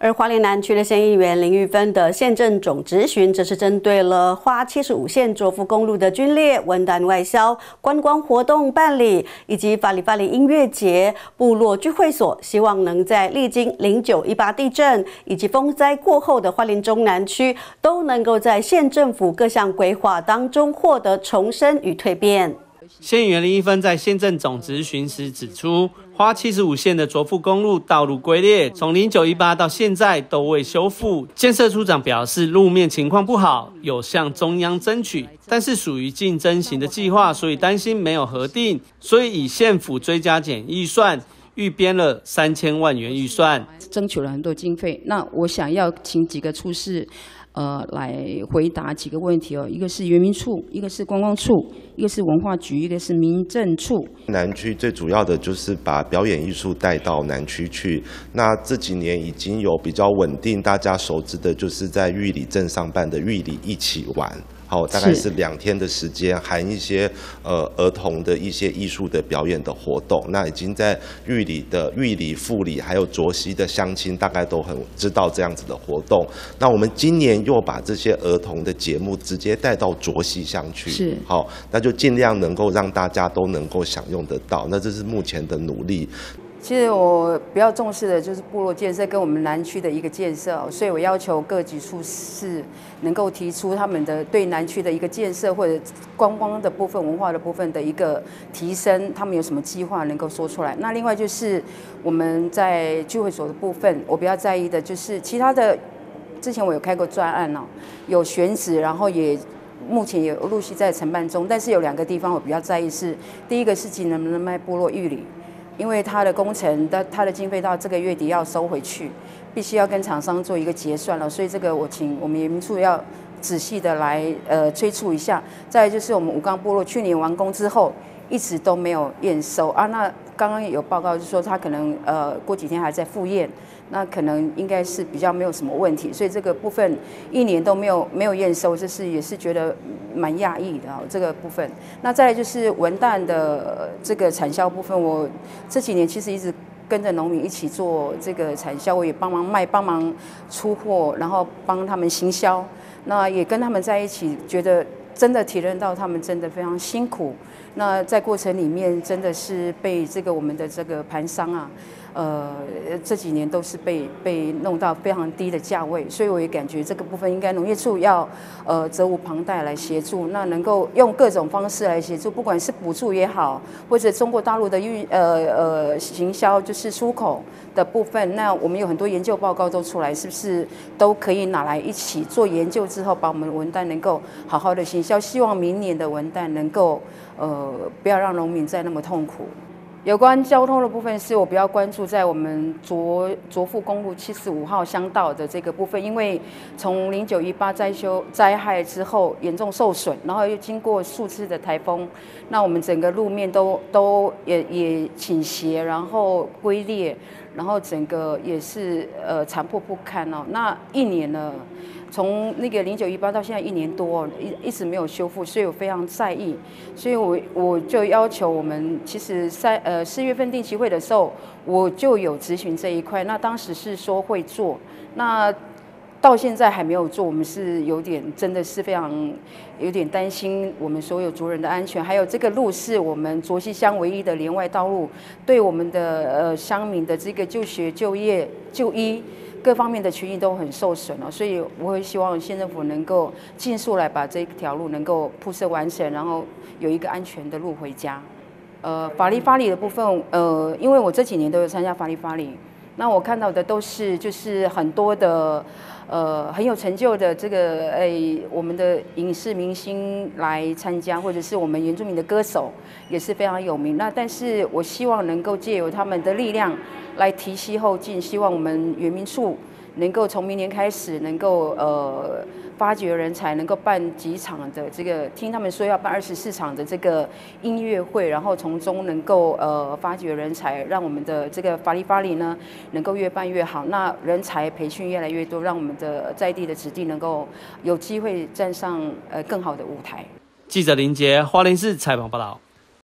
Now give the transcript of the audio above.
而花莲南区的县议员林玉芬的县政总质询，则是针对了花七十五线卓富公路的军列、文旦外销、观光活动办理，以及法里法里音乐节、部落聚会所，希望能在历经零九一八地震以及风灾过后的花莲中南区，都能够在县政府各项规划当中获得重生与蜕变。县议员林一芬在县政总质询时指出，花七十五线的卓富公路道路龟裂，从零九一八到现在都未修复。建设处长表示，路面情况不好，有向中央争取，但是属于竞争型的计划，所以担心没有核定，所以以县府追加减预算，预编了三千万元预算，争取了很多经费。那我想要请几个处室。呃，来回答几个问题哦。一个是原民处，一个是观光处，一个是文化局，一个是民政处。南区最主要的就是把表演艺术带到南区去。那这几年已经有比较稳定，大家熟知的就是在玉里镇上办的玉里一起玩。好，大概是两天的时间，含一些呃儿童的一些艺术的表演的活动。那已经在玉里的玉里、富里还有卓溪的乡亲，大概都很知道这样子的活动。那我们今年又把这些儿童的节目直接带到卓溪乡去，是好，那就尽量能够让大家都能够享用得到。那这是目前的努力。其实我比较重视的就是部落建设跟我们南区的一个建设，所以我要求各级处室能够提出他们的对南区的一个建设或者观光的部分、文化的部分的一个提升，他们有什么计划能够说出来。那另外就是我们在聚会所的部分，我比较在意的就是其他的，之前我有开过专案哦，有选址，然后也目前也陆续在承办中，但是有两个地方我比较在意是，第一个是能不能卖部落玉里。因为它的工程的它的经费到这个月底要收回去，必须要跟厂商做一个结算了，所以这个我请我们民处要仔细的来呃催促一下。再就是我们武冈部落去年完工之后，一直都没有验收啊。那刚刚有报告就说他可能呃过几天还在复验。那可能应该是比较没有什么问题，所以这个部分一年都没有没有验收，这是也是觉得蛮讶异的啊。这个部分，那再来就是文旦的这个产销部分，我这几年其实一直跟着农民一起做这个产销，我也帮忙卖、帮忙出货，然后帮他们行销，那也跟他们在一起，觉得真的体认到他们真的非常辛苦。那在过程里面，真的是被这个我们的这个盘商啊。呃，这几年都是被被弄到非常低的价位，所以我也感觉这个部分应该农业处要呃责无旁贷来协助，那能够用各种方式来协助，不管是补助也好，或者中国大陆的运呃呃行销就是出口的部分，那我们有很多研究报告都出来，是不是都可以拿来一起做研究之后，把我们的文旦能够好好的行销，希望明年的文旦能够呃不要让农民再那么痛苦。有关交通的部分，是我比较关注在我们卓卓富公路七十五号乡道的这个部分，因为从零九一八灾修灾害之后严重受损，然后又经过数次的台风，那我们整个路面都都也也倾斜，然后龟裂，然后整个也是呃残破不堪哦。那一年呢？从那个零九一八到现在一年多，一一直没有修复，所以我非常在意，所以我我就要求我们，其实三呃四月份定期会的时候，我就有咨询这一块，那当时是说会做，那到现在还没有做，我们是有点真的是非常有点担心我们所有族人的安全，还有这个路是我们卓溪乡唯一的连外道路，对我们的呃乡民的这个就学、就业、就医。各方面的权益都很受损了，所以我会希望县政府能够尽速来把这条路能够铺设完成，然后有一个安全的路回家。呃，法律法理的部分，呃，因为我这几年都有参加法律法理，那我看到的都是就是很多的呃很有成就的这个诶我们的影视明星来参加，或者是我们原住民的歌手也是非常有名。那但是我希望能够借由他们的力量。来提携后进，希望我们原民处能够从明年开始，能够呃发掘人才，能够办几场的这个，听他们说要办二十四场的这个音乐会，然后从中能够呃发掘人才，让我们的这个法力法力呢能够越办越好，那人才培训越来越多，让我们的在地的子弟能够有机会站上呃更好的舞台。记者林杰，花莲市采访报道。